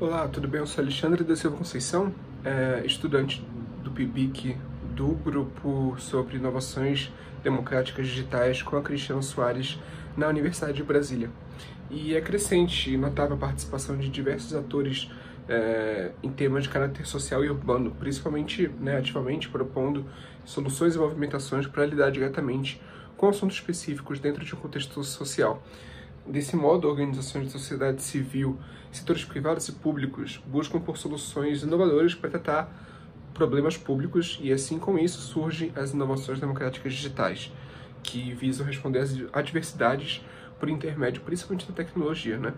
Olá, tudo bem? Eu sou Alexandre da Silva Conceição, é, estudante do PIBIC do grupo sobre inovações democráticas digitais com a Cristiano Soares na Universidade de Brasília. E é crescente e notável a participação de diversos atores é, em temas de caráter social e urbano, principalmente né, ativamente propondo soluções e movimentações para lidar diretamente com assuntos específicos dentro de um contexto social. Desse modo, organizações de sociedade civil, setores privados e públicos buscam por soluções inovadoras para tratar problemas públicos e, assim com isso, surgem as inovações democráticas digitais, que visam responder às adversidades por intermédio principalmente da tecnologia. Né?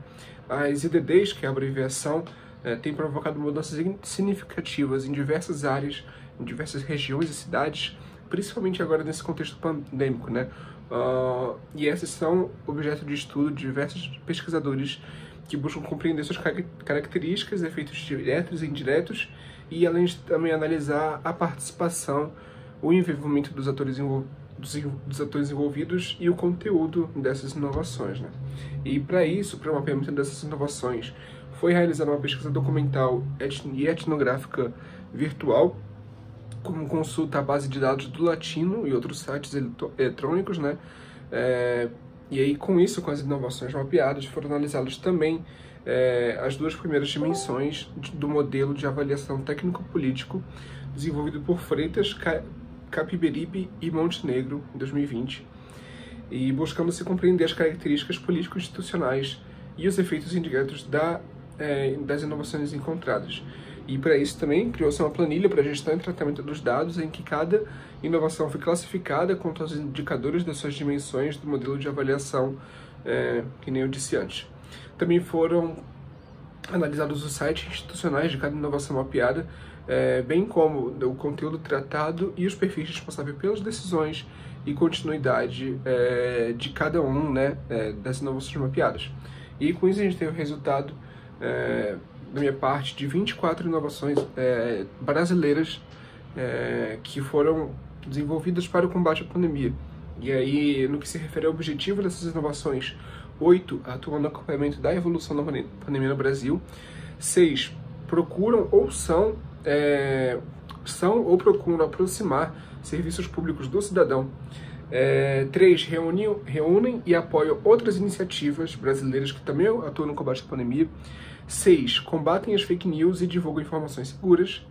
As IDDs, que é a abreviação, é, têm provocado mudanças significativas em diversas áreas, em diversas regiões e cidades, principalmente agora nesse contexto pandêmico, né? Uh, e esses são objeto de estudo de diversos pesquisadores que buscam compreender suas características, efeitos diretos e indiretos, e além de também analisar a participação, o envolvimento dos atores, dos, dos atores envolvidos e o conteúdo dessas inovações. Né? E para isso, para o mapeamento dessas inovações, foi realizada uma pesquisa documental e etnográfica virtual como consulta a base de dados do Latino e outros sites eletrônicos, né? É, e aí, com isso, com as inovações mapeadas, foram analisadas também é, as duas primeiras dimensões do modelo de avaliação técnico-político desenvolvido por Freitas, Capiberibe e Montenegro em 2020, e buscando se compreender as características político-institucionais e os efeitos indiretos da, é, das inovações encontradas. E para isso também criou-se uma planilha para gestão e tratamento dos dados, em que cada inovação foi classificada quanto aos indicadores das suas dimensões do modelo de avaliação, é, que nem eu disse antes. Também foram analisados os sites institucionais de cada inovação mapeada, é, bem como o conteúdo tratado e os perfis responsáveis pelas decisões e continuidade é, de cada um né, é, das inovações mapeadas. E com isso a gente teve o resultado é, da minha parte, de 24 inovações é, brasileiras é, que foram desenvolvidas para o combate à pandemia. E aí, no que se refere ao objetivo dessas inovações, oito atuam no acompanhamento da evolução da pandemia no Brasil, seis procuram ou são, é, são ou procuram aproximar serviços públicos do cidadão. É, três, reúnem, e apoiam outras iniciativas brasileiras que também atuam no combate à pandemia. 6. Combatem as fake news e divulgam informações seguras.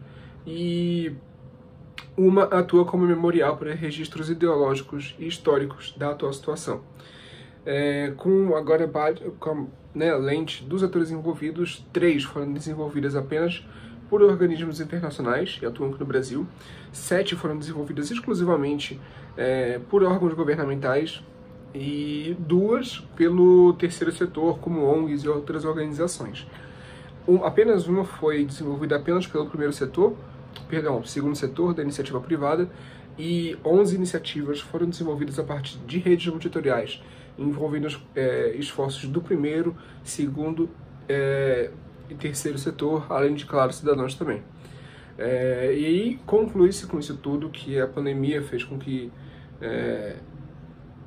E uma atua como memorial para registros ideológicos e históricos da atual situação. É, com agora com, né, lente dos atores envolvidos, três foram desenvolvidas apenas por organismos internacionais e atuam aqui no Brasil. Sete foram desenvolvidas exclusivamente é, por órgãos governamentais e duas pelo terceiro setor, como ONGs e outras organizações. Um, apenas uma foi desenvolvida apenas pelo primeiro setor, perdão, segundo setor da iniciativa privada, e 11 iniciativas foram desenvolvidas a partir de redes multitoriais, envolvendo é, esforços do primeiro, segundo é, e terceiro setor, além de, claro, cidadãos também. É, e aí conclui-se com isso tudo que a pandemia fez com que é,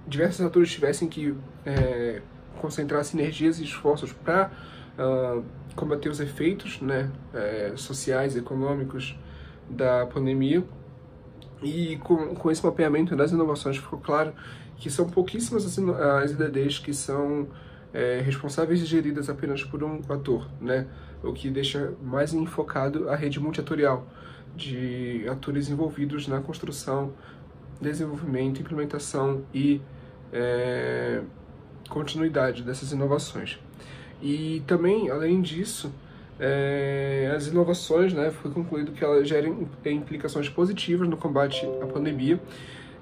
diversos atores tivessem que é, concentrar sinergias e esforços para uh, combater os efeitos né, é, sociais econômicos da pandemia. E com, com esse mapeamento das inovações ficou claro que são pouquíssimas as, as IDDs que são é, responsáveis e geridas apenas por um ator, né? o que deixa mais enfocado a rede multiatorial de atores envolvidos na construção, desenvolvimento, implementação e é, continuidade dessas inovações. E também, além disso, é, as inovações, né, foi concluído que elas gerem implicações positivas no combate à pandemia,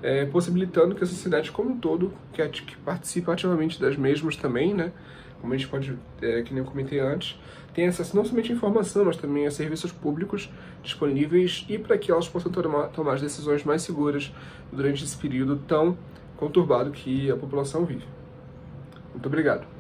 é, possibilitando que a sociedade como um todo, que, que participa ativamente das mesmas também, né, como a gente pode, é, que nem eu comentei antes, tenha acesso não somente à informação, mas também a serviços públicos disponíveis e para que elas possam tomar, tomar as decisões mais seguras durante esse período tão conturbado que a população vive. Muito obrigado.